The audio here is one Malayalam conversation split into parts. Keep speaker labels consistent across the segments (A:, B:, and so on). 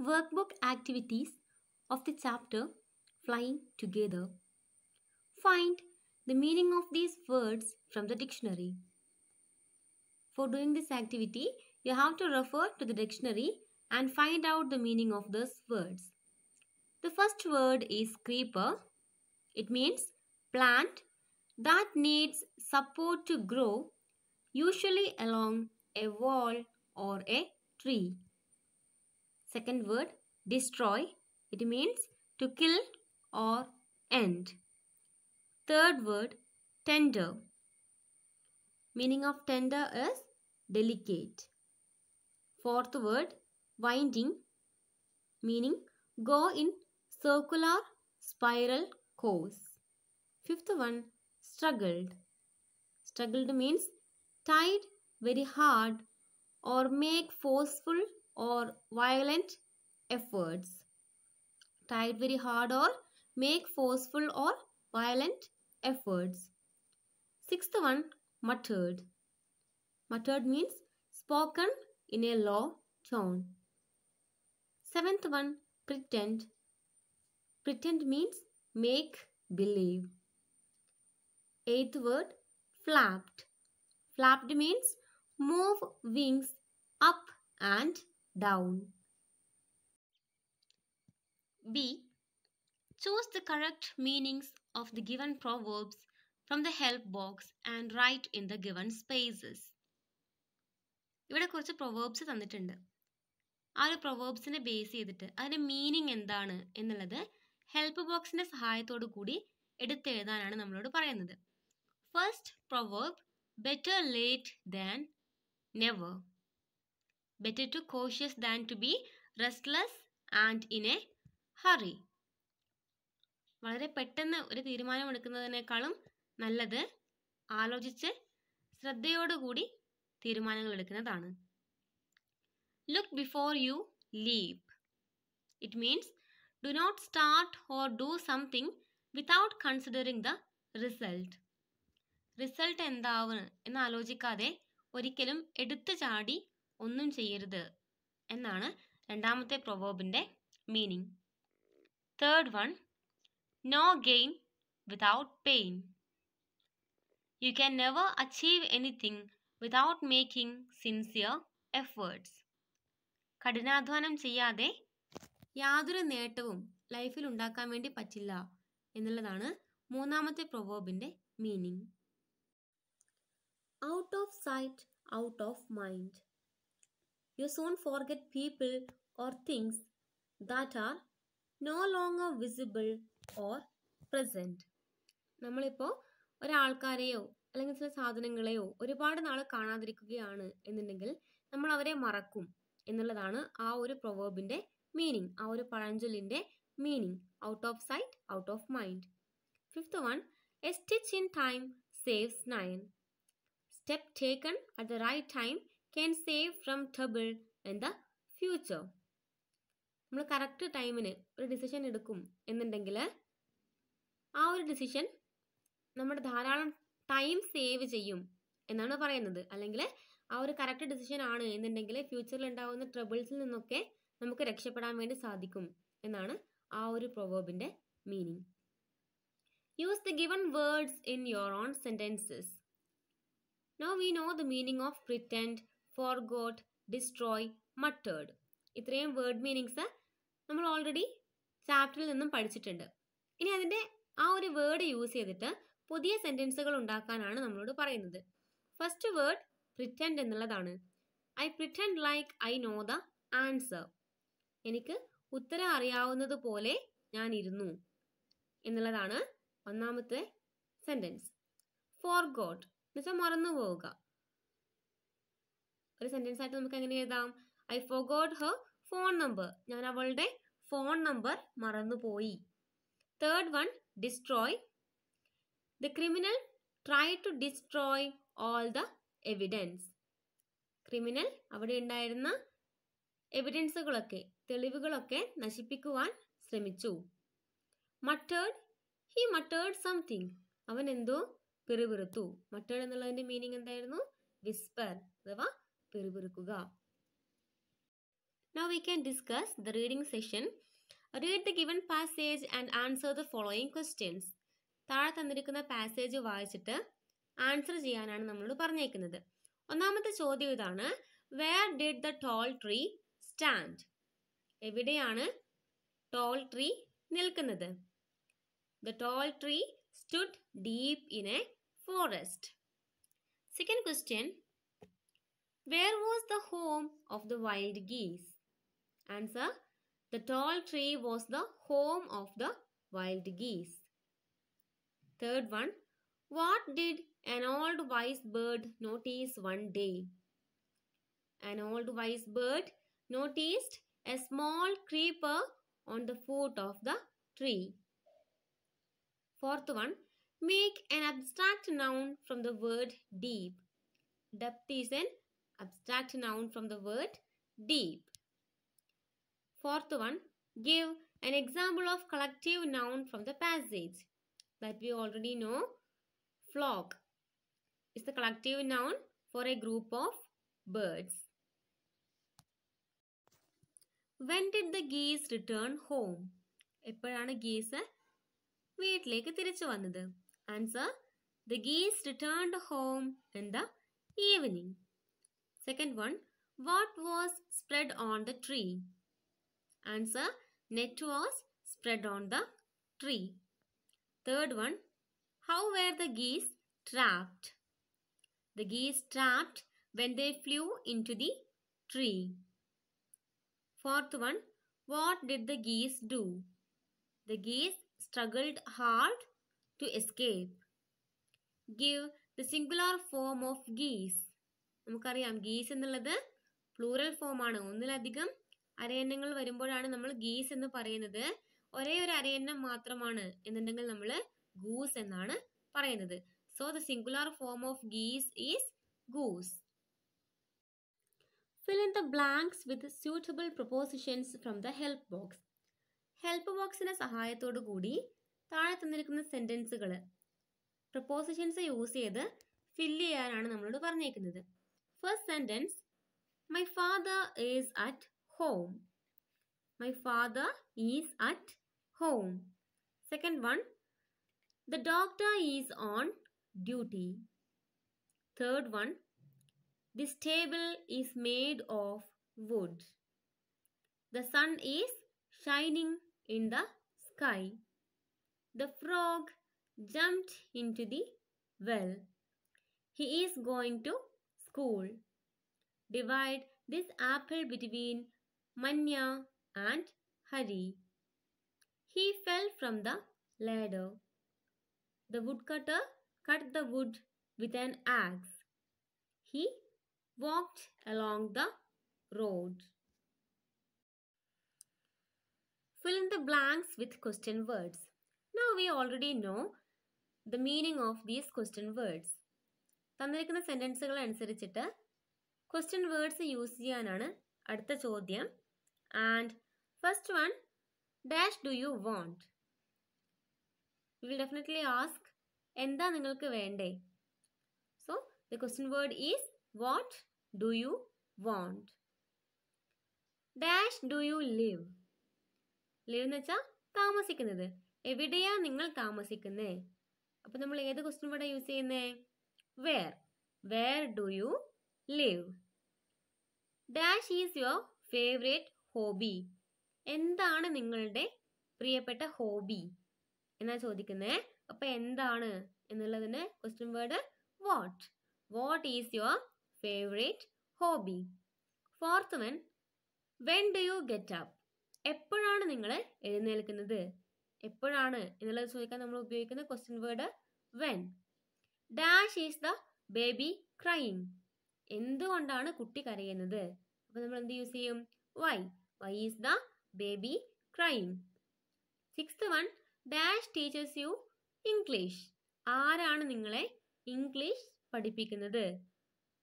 A: workbook activities of the chapter Flying Together. Find the meaning of these words from the dictionary. For doing this activity, you have to refer to the dictionary and find out the meaning of those words. The first word is creeper. It means plant that needs support to grow, usually along a wall or a tree. Second word destroy. It means to kill or end. Third word tender. Meaning of tender is delicate. Fourth word winding. Meaning go in circular spiral course. Fifth one struggled. Struggled means tied very hard or make forceful or violent efforts. Tried very hard or make forceful or violent efforts. Sixth one, muttered. Muttered means spoken in a low tone. Seventh one, pretend. Pretend means make believe. Eighth word, flapped. Flapped means move wings up and down. B. Choose the correct meanings of the given proverbs from the help box and write in the given spaces. ഇവിടെ കുറച്ച് പ്രൊവേർബ്സ് തന്നിട്ടുണ്ട് ആ ഒരു പ്രൊവേർബ്സിനെ ബേസ് ചെയ്തിട്ട് അതിന്റെ മീനിങ് എന്താണ് എന്നുള്ളത് ഹെൽപ്പ് ബോക്സിന്റെ സഹായത്തോടു കൂടി എടുത്തെഴുതാനാണ് നമ്മളോട് പറയുന്നത് first proverb better late than never better to cautious than to be restless and in a hurry വളരെ പെട്ടെന്ന് ഒരു തീരുമാനം എടുക്കുന്നതിനേക്കാളും നല്ലത് ആലോചിച്ച് ശ്രദ്ധയോടുകൂടി തീരുമാനങ്ങൾ എടുക്കുന്നതാണ്. Look before you leave it means do not start or do something without considering the result result എന്താവും എന്ന് ആലോചിക്കാതെ ഒരിക്കലും എടുത്തു ചാടി ഒന്നും ചെയ്യരുത് എന്നാണ് രണ്ടാമത്തെ പ്രൊവേബിന്റെ meaning third one no gain without pain you can never achieve anything without making sincere efforts കഠിനാധ്വാനം ചെയ്യാതെ യാതൊരു നേട്ടവും ലൈഫിൽ ഉണ്ടാക്കാൻ വേണ്ടി പറ്റില്ല എന്നുള്ളതാണ് മൂന്നാമത്തെ പ്രൊവേബിന്റെ meaning out of sight out of mind you soon forget people or things that are no longer visible or present നമ്മളിപ്പോൾ ഒരാൾക്കാരെയോ അല്ലെങ്കിൽ ചില സാധനങ്ങളെയോ ഒരുപാട് നാൾ കാണാതിരിക്കുകയാണ് എന്നുണ്ടെങ്കിൽ നമ്മൾ അവരെ മറക്കും എന്നുള്ളതാണ് ആ ഒരു പ്രൊവേബിന്റെ മീനിങ് ആ ഒരു പഴഞ്ചൊല്ലിന്റെ meaning out of sight out of mind fifth one a stitch in time saves nine step taken at the right time can save from trouble in the future. നമ്മൾ കറക്റ്റ് ടൈമിന് ഒരു ഡിസിഷൻ എടുക്കും എന്നുണ്ടെങ്കിൽ ആ ഒരു ഡിസിഷൻ നമ്മുടെ ധാരാളം ടൈം സേവ് ചെയ്യും എന്നാണ് പറയുന്നത്. അല്ലെങ്കിൽ ആ ഒരു കറക്റ്റ് ഡിസിഷൻ ആണ് എന്നുണ്ടെങ്കിൽ ഫ്യൂച്ചറിൽ ഉണ്ടാകുന്ന ട്രബിൾസിൽ നിന്നൊക്കെ നമുക്ക് രക്ഷപ്പെടാൻ വേണ്ടി സാധിക്കും എന്നാണ് ആ ഒരു പ്രൊവേബിന്റെ meaning use the given words in your own sentences now we know the meaning of pretend for destroy, destroy muttered ഇത്രയും വേർഡ് മീനിങ്സ് നമ്മൾ ഓൾറെഡി ചാപ്റ്ററിൽ നിന്നും പഠിച്ചിട്ടുണ്ട്. ഇനി അതിന്റെ ആ ഒരു വേർഡ് യൂസ് ചെയ്തിട്ട് പുതിയ സെന്റൻസുകൾ ഉണ്ടാക്കാനാണ് നമ്മളോട് പറയുന്നത്. ഫസ്റ്റ് വേർഡ് പ്രിറ്റൻഡ് എന്നുള്ളതാണ്. I pretend like I know the answer എനിക്ക് ഉത്തരം അറിയാവുന്നത് പോലെ ഞാൻ ഇരുന്നു എന്നുള്ളതാണ് ഒന്നാമത്തെ സെന്റൻസ് ഫോർ ഗോഡ് എന്നുവെച്ചാൽ മറന്നു പോവുക ഒരു സെന്റൻസ് ആയിട്ട് നമുക്ക് എങ്ങനെ എഴുതാം. I forgot her phone number ഞാൻ അവളുടെ ഫോൺ നമ്പർ മറന്നുപോയി. Third one destroy the criminal try to destroy all the evidence criminal അവിടെ ഉണ്ടായിരുന്ന എവിഡൻസുകളൊക്കെ തെളിവുകളൊക്കെ നശിപ്പിക്കുവാൻ ശ്രമിച്ചു. മട്ടേഡ് ഹി മട്ടേഡ് സംതിങ് അവൻ എന്തോ പിറുപിറുത്തു. മട്ടേഡ് എന്നുള്ളതിന്റെ മീനിങ് എന്തായിരുന്നു? വിസ്പർ അഥവാ പിറുപിറുക്കുക. Now we can discuss the reading session read the given passage and answer the following questions താഴെ തന്നിരിക്കുന്ന പാസേജ് വായിച്ചിട്ട് ആൻസർ ചെയ്യാനാണ് നമ്മളോട് പറഞ്ഞേക്കുന്നത്. ഒന്നാമത്തെ ചോദ്യം ഇതാണ്. Where did the tall tree stand എവിടെയാണ് ടോൾ ട്രീ നിൽക്കുന്നത്? The tall tree stood deep in a forest second question Where was the home of the wild geese? Answer. The tall tree was the home of the wild geese. Third one. What did an old wise bird notice one day? An old wise bird noticed a small creeper on the foot of the tree. Fourth one, make an abstract noun from the word deep. Depth is an abstract noun from the word deep. Fourth one, give an example of collective noun from the passage that we already know. Flock is the collective noun for a group of birds. When did the geese return home? എപ്പോഴാണ് ഗീസ് വീട്ടിലേക്ക് തിരിച്ചു വന്നത് answer the geese returned home in the evening Second one, what was spread on the tree? Answer, net was spread on the tree. Third one, how were the geese trapped? The geese trapped when they flew into the tree. Fourth one, what did the geese do? The geese struggled hard to escape. Give the singular form of geese. നമുക്കറിയാം. ഗീസ് എന്നുള്ളത് പ്ലൂറൽ ഫോമാണ് ഒന്നിലധികം അരയന്നങ്ങൾ വരുമ്പോഴാണ് നമ്മൾ ഗീസ് എന്ന് പറയുന്നത്. ഒരേ ഒരു അരയന്നം മാത്രമാണ് എന്നുണ്ടെങ്കിൽ നമ്മൾ ഗൂസ് എന്നാണ് പറയുന്നത്. So the singular form of geese is goose fill in the blanks with suitable propositions from the help box help ബോക്സിന്റെ സഹായത്തോടു കൂടി താഴെ തന്നിരിക്കുന്ന സെന്റൻസുകൾ പ്രപ്പോസിഷൻസ് യൂസ് ചെയ്ത് ഫില്ല് ചെയ്യാനാണ് നമ്മളോട് പറഞ്ഞേക്കുന്നത്. First sentence, my father is at home. My father is at home. Second one, the doctor is on duty. Third one, this table is made of wood. The sun is shining in the sky. The frog jumped into the well. He is going to school. Divide this apple between Manya and Hari. He fell from the ladder. The woodcutter cut the wood with an axe. He walked along the road. Fill in the blanks with question words. Now we already know the meaning of these question words. തന്നിരിക്കുന്ന സെന്റൻസുകൾ അനുസരിച്ചിട്ട് ക്വസ്റ്റ്യൻ വേർഡ്സ് യൂസ് ചെയ്യാനാണ് അടുത്ത ചോദ്യം. And first one dash do you want will definitely ask എന്താ നിങ്ങൾക്ക് വേണ്ടേ? So the question word is what do you want dash do you live live എന്ന് വെച്ചാൽ താമസിക്കുന്നത്. എവിടെയാ നിങ്ങൾ താമസിക്കുന്നേ? അപ്പൊ നമ്മൾ ഏത് ക്വസ്റ്റ്യൻ വേർഡാണ് യൂസ് ചെയ്യുന്നേ? Where where do you live? Dash is your favorite hobby. എന്താണ് നിങ്ങളുടെ പ്രിയപ്പെട്ട ഹോബി എന്നാ ചോദിക്കുന്നേ? അപ്പൊ എന്താണ് എന്നുള്ളതിന് question word what what is your favourite hobby fourth one when do you get up എപ്പോഴാണ് നിങ്ങൾ എഴുന്നേൽക്കുന്നത്? എപ്പോഴാണ് എന്നുള്ളത് ചോദിക്കാൻ നമ്മൾ ഉപയോഗിക്കുന്ന question word when dash is the baby crying എന്തുകൊണ്ടാണ് കുട്ടി കരയുന്നത്? അപ്പൊ നമ്മൾ എന്ത് യൂസ് ചെയ്യും? Why why is the baby crying sixth one dash teachers you English ആരാണ് നിങ്ങളെ ഇംഗ്ലീഷ് പഠിപ്പിക്കുന്നത്?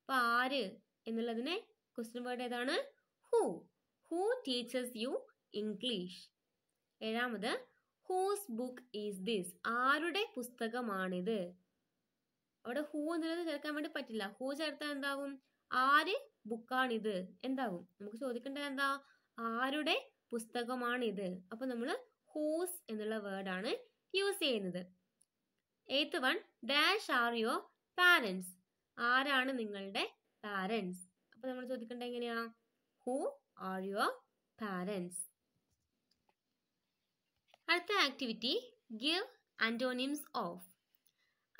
A: അപ്പൊ ആര് എന്നുള്ളതിനെ ക്വസ്റ്റ്യൻ വേർഡ് ഏതാണ്? Who who teachers you English ഏഴാമത് ഹൂസ് ബുക്ക് ഈസ് ദിസ് ആരുടെ പുസ്തകമാണിത്? അവിടെ ഹൂ എന്നുള്ളത് ചേർക്കാൻ വേണ്ടി പറ്റില്ല. ഹൂ ചേർത്താൽ എന്താവും? ആര്? ബുക്കാണിത് എന്താവും? നമുക്ക് ചോദിക്കേണ്ടത് എന്താ? ആരുടെ പുസ്തകമാണിത്. അപ്പൊ നമ്മൾ ഹൂസ് എന്നുള്ള വേർഡാണ് യൂസ് ചെയ്യുന്നത്. Eighth one dash are your parents ആരാണ് നിങ്ങളുടെ പാരൻസ് അപ്പൊ നമ്മൾ ചോദിക്കേണ്ടത് എങ്ങനെയാ? ഹൂ ആർ യുവർ പാരൻസ് അടുത്ത activity give antonyms of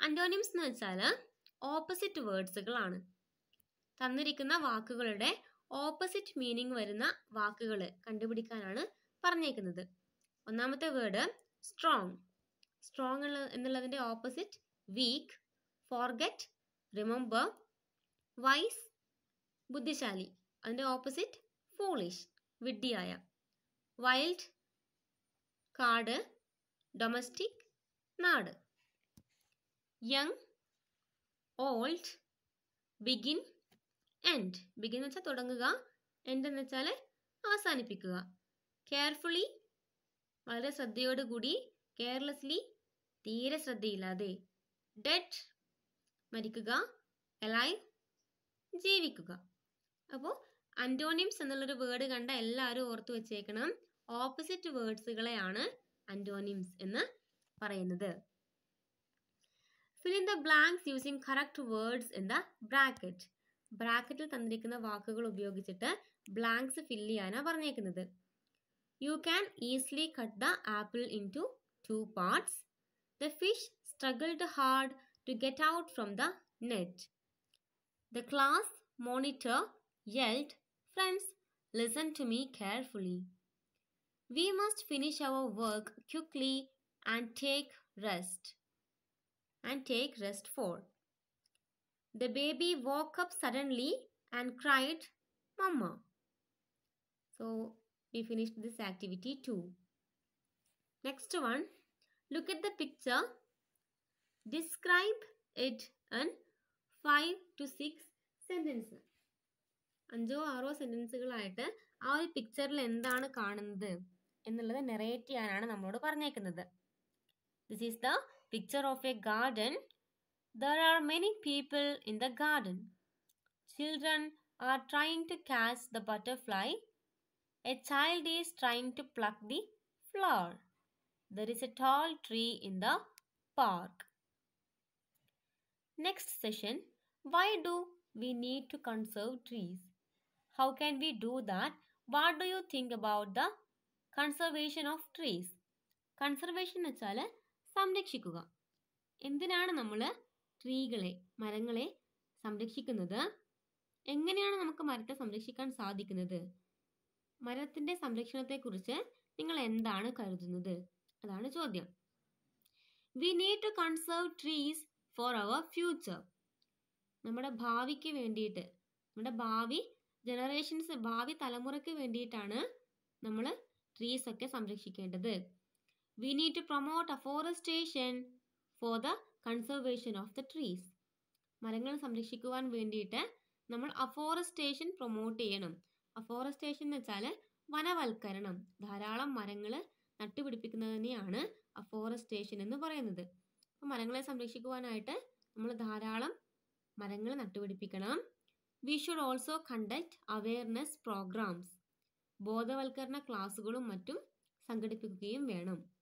A: antonyms എന്ന് വെച്ചാൽ ഓപ്പോസിറ്റ് വേർഡ്സുകളാണ് തന്നിരിക്കുന്ന വാക്കുകളുടെ ഓപ്പോസിറ്റ് മീനിങ് വരുന്ന വാക്കുകൾ കണ്ടുപിടിക്കാനാണ് പറഞ്ഞേക്കുന്നത്. ഒന്നാമത്തെ വേർഡ് സ്ട്രോങ് സ്ട്രോങ് എന്നുള്ളതിന്റെ opposite weak forget remember wise ബുദ്ധിശാലി. അതിന്റെ ഓപ്പോസിറ്റ് ഫോളിഷ് വിഡ്ഢിയായ. വൈൽഡ് കാട് ഡൊമസ്റ്റിക് നാട്. Young old begin end begin എന്ന് വെച്ചാൽ തുടങ്ങുക എൻഡ് എന്ന് വെച്ചാൽ അവസാനിപ്പിക്കുക. കെയർഫുള്ളി വളരെ ശ്രദ്ധയോടുകൂടി കെയർലെസ്ലി തീരെ ശ്രദ്ധയില്ലാതെ ഡെഡ് മരിക്കുക എലൈവ് ജീവിക്കുക. അപ്പോൾ അന്റോണിംസ് എന്നുള്ളൊരു വേർഡ് കണ്ട എല്ലാവരും ഓർത്തു വെച്ചേക്കണം. ഓപ്പോസിറ്റ് വേർഡ്സുകളെയാണ് അന്റോണിംസ് എന്ന് പറയുന്നത്. Fill in the blanks using correct words in the bracket ബ്രാക്കറ്റിൽ തന്നിരിക്കുന്ന വാക്കുകൾ ഉപയോഗിച്ചിട്ട് ബ്ലാങ്ക്സ് ഫില്ല് ചെയ്യാനാണ് പറഞ്ഞേക്കുന്നത് you can easily cut the apple into two parts the fish struggled hard to get out from the net the class monitor yelled, Friends, listen to me carefully. We must finish our work quickly and take rest. And take rest for. The baby woke up suddenly and cried, Mama. So, we finished this activity too. Next one, look at the picture. Describe it in 5 to 6 sentences. അഞ്ചോ ആറോ സെന്റൻസുകളായിട്ട് ആ ഒരു പിക്ചറിൽ എന്താണ് കാണുന്നത് എന്നുള്ളത് നെറേറ്റ് ചെയ്യാനാണ് നമ്മളോട് പറഞ്ഞേക്കുന്നത് this is the Picture of a garden there are many people in the garden children are trying to catch the butterfly a child is trying to pluck the flower there is a tall tree in the park next session why do we need to conserve trees. How can we do that? What do you think about the conservation of trees? Conservation എന്ന് വെച്ചാൽ സംരക്ഷിക്കുക. എന്തിനാണ് നമ്മൾ ട്രീകളെ മരങ്ങളെ സംരക്ഷിക്കുന്നത്? എങ്ങനെയാണ് നമുക്ക് മരത്തെ സംരക്ഷിക്കാൻ സാധിക്കുന്നത്? മരത്തിന്റെ സംരക്ഷണത്തെക്കുറിച്ച് നിങ്ങൾ എന്താണ് കരുതുന്നത്? അതാണ് ചോദ്യം. We need to conserve trees for our future നമ്മുടെ ഭാവിക്ക് വേണ്ടിയിട്ട് നമ്മുടെ ഭാവി ജനറേഷൻസ് ഭാവി തലമുറയ്ക്ക് വേണ്ടിയിട്ടാണ് നമ്മൾ ട്രീസ് ഒക്കെ സംരക്ഷിക്കേണ്ടത്. We need to promote afforestation for the conservation of the trees. മരങ്ങൾ സംരക്ഷിക്കുവാൻ വേണ്ടിയിട്ട് നമ്മൾ അഫോറസ്റ്റേഷൻ പ്രൊമോട്ട് ചെയ്യണം. അഫോറസ്റ്റേഷൻ എന്ന് വെച്ചാൽ വനവൽക്കരണം. ധാരാളം മരങ്ങൾ നട്ടുപിടിപ്പിക്കുന്നതിനെയാണ് അഫോറസ്റ്റേഷൻ എന്ന് പറയുന്നത്. അപ്പോൾ മരങ്ങളെ സംരക്ഷിക്കുവാനായിട്ട് നമ്മൾ ധാരാളം മരങ്ങൾ നട്ടുപിടിപ്പിക്കണം. We should also conduct awareness programmes ബോധവൽക്കരണ ക്ലാസ്സുകളും മറ്റും സംഘടിപ്പിക്കുകയും വേണം.